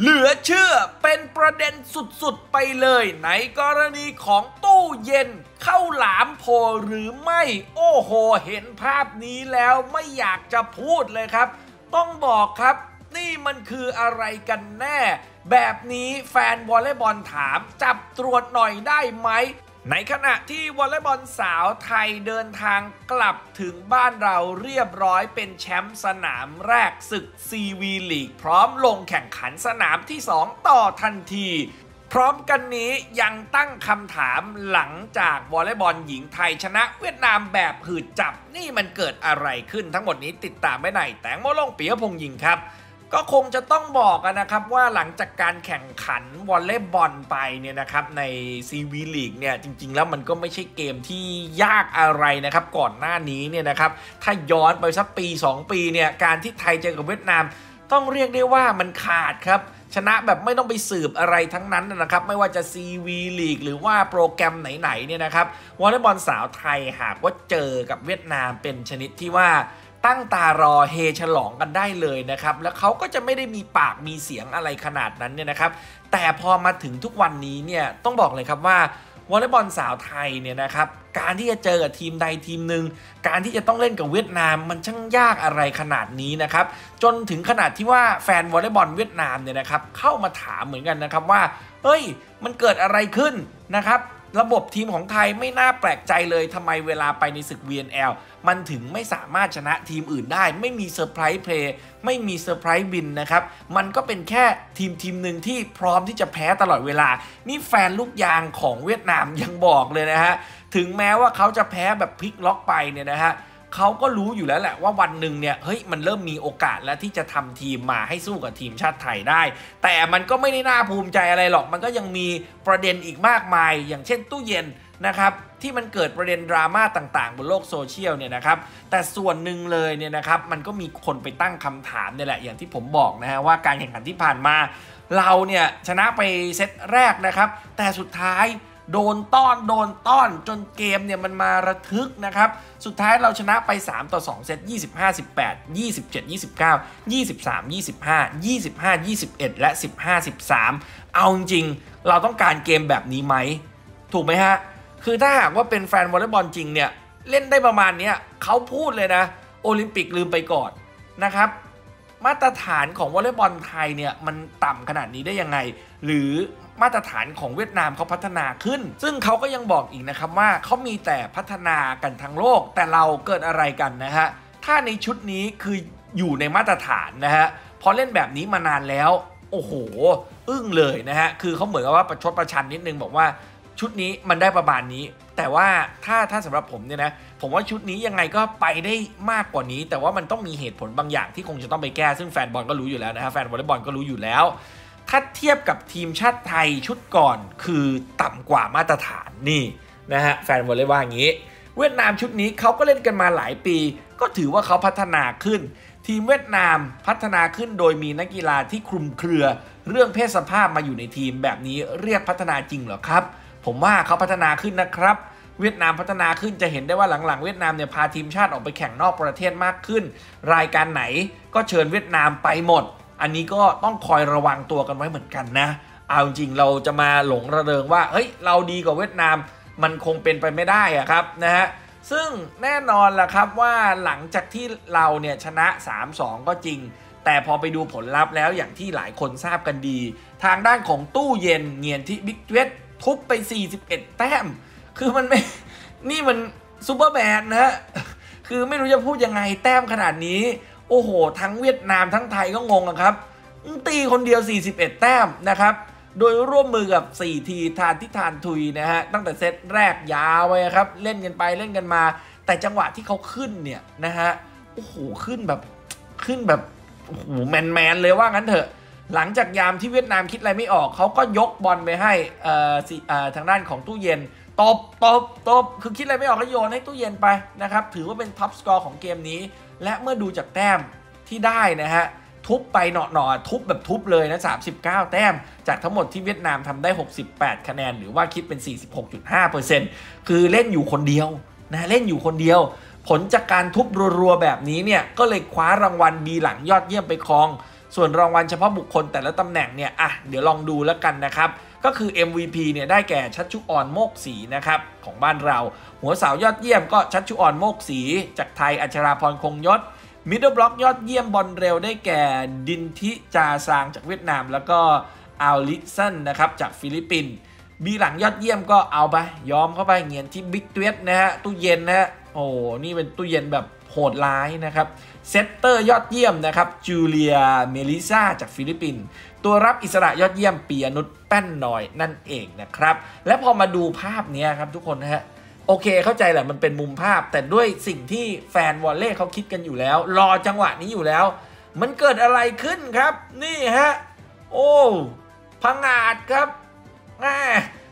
เหลือเชื่อเป็นประเด็นสุดๆไปเลย ในกรณีของตู้เย็นเข้าหลามโพหรือไม่ โอ้โห เห็นภาพนี้แล้วไม่อยากจะพูดเลยครับ ต้องบอกครับนี่มันคืออะไรกันแน่ แบบนี้แฟนวอลเลย์บอลถาม จับตรวจหน่อยได้ไหม ในขณะที่วอลเลย์บอลสาวไทยเดินทางกลับถึงบ้านเราเรียบร้อยเป็นแชมป์สนามแรกศึกซีวีลีกพร้อมลงแข่งขันสนามที่ 2 ต่อทันที พร้อมกันนี้ยังตั้งคำถามหลังจากวอลเลย์บอลหญิงไทยชนะเวียดนามแบบหืดจับนี่มันเกิดอะไรขึ้นทั้งหมดนี้ติดตามได้ในแตงโมลงปิยะพงษ์ยิงครับ ก็คงจะต้องบอกกันนะครับว่าหลังจากการแข่งขันวอลเลย์บอลไปเนี่ยนะครับใน SEA V.League เนี่ยจริง ๆ แล้วมันก็ไม่ใช่เกมที่ยากอะไรนะครับก่อนหน้านี้เนี่ยนะครับถ้าย้อนไปสักปี 2 ปีเนี่ยการที่ไทยเจอกับเวียดนาม ต้องเรียกได้ว่ามันขาดครับชนะแบบไม่ต้องไปสืบอะไรทั้งนั้นนะครับ ไม่ว่าจะ CV ลีกหรือว่าโปรแกรมไหน ๆ เนี่ยนะครับวอลเลย์บอลสาวไทยหากว่าเจอกับเวียดนามเป็นชนิดที่ว่า ตั้งตารอเฮฉลองกันได้เลยนะครับ แล้วเขาก็จะไม่ได้มีปากมีเสียงอะไรขนาดนั้นเนี่ยนะครับ แต่พอมาถึงทุกวันนี้เนี่ยต้องบอกเลยครับว่าวอลเลย์บอลสาวไทยเนี่ยนะครับ การที่จะเจอกับทีมใดทีมหนึ่งการที่จะต้องเล่นกับเวียดนามมันช่างยากอะไรขนาดนี้นะครับ จนถึงขนาดที่ว่าแฟนวอลเลย์บอลเวียดนามเนี่ยนะครับเข้ามาถามเหมือนกันนะครับว่าเฮ้ย มันเกิดอะไรขึ้นนะครับ ระบบทีมของไทยไม่น่าแปลกใจเลยทำไมเวลาไปในศึก VNL มันถึงไม่สามารถชนะทีมอื่นได้ ไม่มี surprise play ไม่มี surprise win นะครับ มันก็เป็นแค่ทีมทีมหนึ่งที่พร้อมที่จะแพ้ตลอดเวลา นี่แฟนลูกยางของเวียดนามยังบอกเลยนะฮะ ถึงแม้ว่าเขาจะแพ้แบบพลิกล็อกไปเนี่ยนะฮะ เขาก็รู้อยู่แล้วแหละว่าวันหนึ่งเนี่ยเฮ้ยมันเริ่มมีโอกาสแล้วที่จะทำทีมมาให้สู้กับทีมชาติไทยได้ แต่มันก็ไม่ได้น่าภูมิใจอะไรหรอกมันก็ยังมีประเด็นอีกมากมาย อย่างเช่นตู้เย็นนะครับที่มันเกิดประเด็นดราม่าต่างๆ บนโลกโซเชียลเนี่ยนะครับแต่ส่วนหนึ่งเลยเนี่ยนะครับมันก็มีคนไปตั้งคำถามเนี่ยแหละอย่างที่ผมบอกนะฮะว่าการแข่งขันที่ผ่านมา เราเนี่ยชนะไปเซตแรกนะครับ แต่สุดท้าย โดนต้อนโดนต้อนจนเกมเนี่ยมันมาระทึกนะครับ สุดท้ายเราชนะไป 3 ต่อ 2 เซต 25 18 27 29 23 25 25 21 และ 15 13 เอาจริง เราต้องการเกมแบบนี้ไหม ถูกไหมฮะ คือถ้าหากว่าเป็นแฟนวอลเลย์บอลจริงเนี่ย เล่นได้ประมาณนี้เขาพูดเลยนะ โอลิมปิกลืมไปก่อนนะครับ มาตรฐานของวอลเลย์บอลไทยเนี่ยมันต่ำขนาดนี้ได้ยังไง หรือมาตรฐานของเวียดนามเขาพัฒนาขึ้น ซึ่งเขาก็ยังบอกอีกนะครับว่าเขามีแต่พัฒนากันทั้งโลก แต่เราเกิดอะไรกันนะฮะ ถ้าในชุดนี้คืออยู่ในมาตรฐานนะฮะ พอเล่นแบบนี้มานานแล้ว โอ้โห อึ้งเลยนะฮะ คือเขาเหมือนกับว่าประชดประชันนิดนึงบอกว่า ชุดนี้มันได้ประมาณนี้ แต่ว่าถ้าถ้าสำหรับผมเนี่ยนะผมว่าชุดนี้ยังไงก็ไปได้มากกว่านี้ แต่ว่ามันต้องมีเหตุผลบางอย่างที่คงจะต้องไปแก้ซึ่งแฟนบอลก็รู้อยู่แล้วนะฮะแฟนวอลเลย์บอลก็รู้อยู่แล้ว ถ้าเทียบกับทีมชาติไทยชุดก่อนคือต่ำกว่ามาตรฐานนี่นะฮะแฟนวอลเลย์ว่าอย่างนี้ เวียดนามชุดนี้เขาก็เล่นกันมาหลายปี ก็ถือว่าเขาพัฒนาขึ้น ทีมเวียดนามพัฒนาขึ้นโดยมีนักกีฬาที่คลุมเครือ เรื่องเพศสภาพมาอยู่ในทีมแบบนี้เรียกพัฒนาจริงเหรอครับ ผมว่าเขาพัฒนาขึ้นนะครับเวียดนามพัฒนาขึ้นจะเห็นได้ว่าหลังๆ เวียดนามเนี่ยพาทีมชาติออกไปแข่งนอกประเทศมากขึ้น รายการไหนก็เชิญเวียดนามไปหมด อันนี้ก็ต้องคอยระวังตัวกันไว้เหมือนกันนะ เอาจริงเราจะมาหลงระเริงว่าเฮ้ยเราดีกว่าเวียดนามมันคงเป็นไปไม่ได้อะครับนะฮะซึ่งแน่นอนล่ะครับว่าหลังจากที่เราเนี่ยชนะ 3-2 ก็จริง แต่พอไปดูผลลัพธ์แล้วอย่างที่หลายคนทราบกันดี ทางด้านของตู้เย็นเงียนที่บิ๊กเวท ทุบไป 41 แต้ม คือมันไม่ นี่มันซูเปอร์แมนนะฮะคือไม่รู้จะพูดยังไงแต้มขนาดนี้ โอ้โห ทั้งเวียดนามทั้งไทยก็งงอะครับ ตีคนเดียว 41 แต้มนะครับ โดยร่วมมือกับ 4 ทีทานที่ทานทุยนะฮะ ตั้งแต่เซตแรกยาวไปครับ เล่นกันไปเล่นกันมา แต่จังหวะที่เขาขึ้นเนี่ยนะฮะ โอ้โห ขึ้นแบบ ขึ้นแบบ โอ้โห แมนแมนเลยว่างั้นเถอะ หลังจากยามที่เวียดนามคิดอะไรไม่ออก เขาก็ยกบอลไปให้ทางด้านของตู้เย็นตบตบตบคือคิดอะไรไม่ออกก็โยนให้ตู้เย็นไปนะครับ ถือว่าเป็น top score ของเกมนี้ และเมื่อดูจากแต้มที่ได้นะฮะทุบไปหนอๆทุบแบบทุบเลยนะ 39 แต้ม จากทั้งหมดที่เวียดนามทำได้ 68 คะแนน หรือว่าคิดเป็น 46.5%คือเล่นอยู่คนเดียวนะเล่นอยู่คนเดียว ผลจากการทุบรัวๆแบบนี้เนี่ย ก็เลยคว้ารางวัลบีหลังยอดเยี่ยมไปครอง ส่วนรางวัลเฉพาะบุคคลแต่ละตำแหน่งเนี่ยอะเดี๋ยวลองดูแล้วกันนะครับ ก็คือ MVP เนี่ยได้แก่ชัชชุอร โมกศรีนะครับของบ้านเรา หัวเสายอดเยี่ยมก็ชัชชุอร โมกศรีจากไทยอัจฉราพรคงยศ middle block ยอดเยี่ยมบอลเร็วได้แก่ดินทิจาซางจากเวียดนาม แล้วก็อัลลิสันนะครับจากฟิลิปปินส์บีหลังยอดเยี่ยมก็เอาไปยอมเข้าไปเงียนที่บิ๊กเวสนะฮะตู้เย็นนะฮะโอ้นี่เป็นตู้เย็นแบบโหดร้ายนะครับ เซตเตอร์ยอดเยี่ยมนะครับจูเลียเมลิซาจากฟิลิปปินส์ตัวรับอิสระยอดเยี่ยมปียนุชแป้นน้อยนั่นเองนะครับ และพอมาดูภาพนี้ครับทุกคนนะฮะโอเคเข้าใจแหละมันเป็นมุมภาพ แต่ด้วยสิ่งที่แฟนวอลเล่เขาคิดกันอยู่แล้ว รอจังหวะนี้อยู่แล้ว มันเกิดอะไรขึ้นครับ นี่ฮะ โอ้พังอาจครับแหม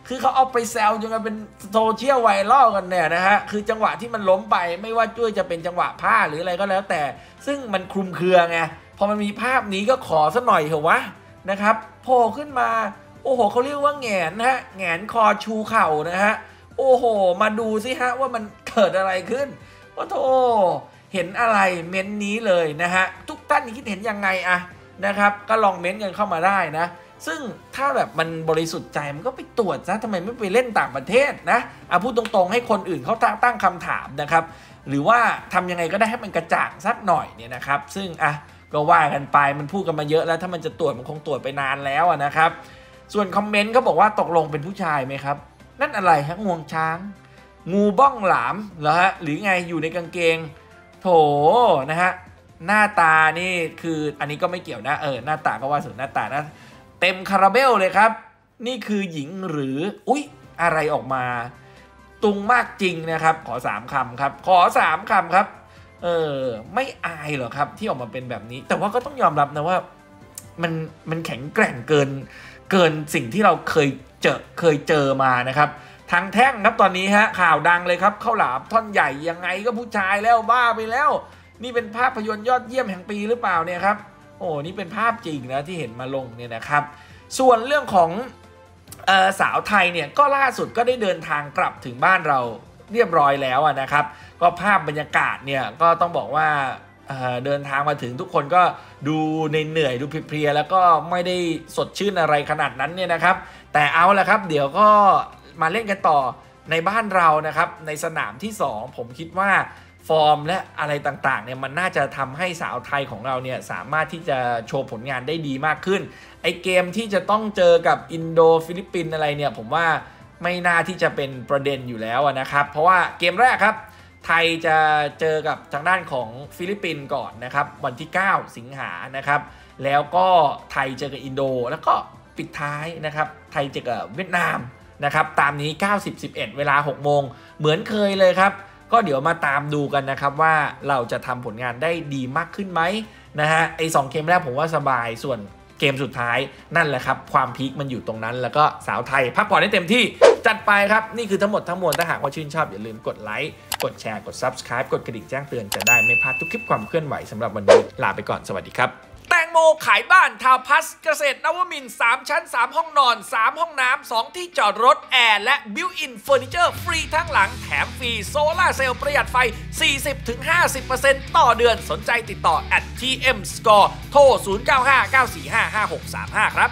คือเขาเอาไปแซวจนกันเป็นโซเชียลไวรัลกันเนี่ยนะฮะ คือจังหวะที่มันล้มไปไม่ว่าจ้ยจะเป็นจังหวะผ้าหรืออะไรก็แล้วแต่ ซึ่งมันคลุมเครือไง พอมันมีภาพนี้ก็ขอสักหน่อยเถอะวะนะครับโผล่ขึ้นมา โอ้โหเขาเรียกว่าแงนนะฮะแงนคอชูเข่านะฮะ โอ้โห มาดูสิฮะว่ามันเกิดอะไรขึ้นว่าโธเห็นอะไรเม้นนี้เลยนะฮะ ทุกท่านคิดเห็นยังไงอะนะครับ ก็ลองเม้นกันเข้ามาได้นะ ซึ่งถ้าแบบมันบริสุทธิ์ใจมันก็ไปตรวจซะทำไมไม่ไปเล่นต่างประเทศนะเอาพูดตรงๆให้คนอื่นเขาตั้งคำถามนะครับ หรือว่าทำยังไงก็ได้ให้มันกระจ่างสักหน่อยเนี่ยนะครับ ซึ่งอะก็ว่ากันไปมันพูดกันมาเยอะแล้ว ถ้ามันจะตรวจมันคงตรวจไปนานแล้วนะครับ ส่วนคอมเมนต์เขาบอกว่าตกลงเป็นผู้ชายไหมครับ นั่นอะไรฮะงวงช้าง งูบ้องหลามเหรอฮะหรือไงอยู่ในกางเกง โถนะฮะหน้าตานี่คืออันนี้ก็ไม่เกี่ยวนะเออหน้าตาก็ว่าส่วนหน้าตานะ เต็มคาราเบลเลยครับ นี่คือหญิงหรือ อุ๊ย อะไรออกมา ตุงมากจริงนะครับ ขอสามคำครับ ขอสามคำครับ เออ ไม่อายเหรอครับ ที่ออกมาเป็นแบบนี้ แต่ว่าก็ต้องยอมรับนะว่า มันมันแข็งแกร่งเกิน เกินสิ่งที่เราเคยเจอเคยเจอมานะครับทางแท่งครับตอนนี้ฮะข่าวดังเลยครับข้าวหลามท่อนใหญ่ยังไงก็ผู้ชายแล้วบ้าไปแล้ว นี่เป็นภาพยนตร์ยอดเยี่ยมแห่งปีหรือเปล่าเนี่ยครับ อ้นี่เป็นภาพจริงนะที่เห็นมาลงเนี่ยนะครับ ส่วนเรื่องของออสาวไทยเนี่ยก็ล่าสุดก็ได้เดินทางกลับถึงบ้านเราเรียบร้อยแล้วนะครับ ก็ภาพบรรยากาศเนี่ยก็ต้องบอกว่าเดินทางมาถึงทุกคนก็ดูเหนื่อยดูเพลียแล้วก็ไม่ได้สดชื่นอะไรขนาดนั้นเนี่ยนะครับ แต่เอาละครับ เดี๋ยวก็มาเล่นกันต่อในบ้านเรานะครับในสนามที่ 2 ผมคิดว่า ฟอร์มและอะไรต่างๆเนี่ยมันน่าจะทำให้สาวไทยของเราเนี่ยสามารถที่จะโชว์ผลงานได้ดีมากขึ้น ไอ้เกมที่จะต้องเจอกับอินโดฟิลิปปินอะไรเนี่ยผมว่าไม่น่าที่จะเป็นประเด็นอยู่แล้วนะครับ เพราะว่าเกมแรกครับ ไทยจะเจอกับทางด้านของฟิลิปปินส์ก่อนนะครับ วันที่ 9 สิงหานะครับ แล้วก็ไทยเจอกับอินโด แล้วก็ปิดท้ายนะครับ ไทยเจอกับเวียดนามนะครับ ตามนี้ 9 10 11 เวลา 6 โมง เหมือนเคยเลยครับ ก็เดี๋ยวมาตามดูกันนะครับว่าเราจะทำผลงานได้ดีมากขึ้นไหมนะฮะไอ้เกมแรกผมว่าสบายส่วนเกมสุดท้ายนั่นแหละครับ ความ peak มันอยู่ตรงนั้น แล้วก็สาวไทย พักผ่อนให้เต็มที่จัดไปครับ นี่คือทั้งหมดทั้งมวลถ้าหากว่าชื่นชอบ อย่าลืมกดไลค์กดแชร์กด Subscribe กดกระดิ่งแจ้งเตือนจะได้ไม่พลาดทุกคลิปความเคลื่อนไหวสำหรับวันนี้ลาไปก่อนสวัสดีครับ แตงโมขายบ้าน Town Plus เกษตรนวมินทร์3ชั้น 3 ห้องนอน 3 ห้องน้ำ 2 ที่จอดรถ แอร์ และ built-in เฟอร์นิเจอร์ฟรีทั้งหลังแถมฟรีโซลาร์เซลล์ประหยัดไฟ 40-50%ต่อเดือนสนใจติดต่อ at tm score โทร 0959455635 ครับ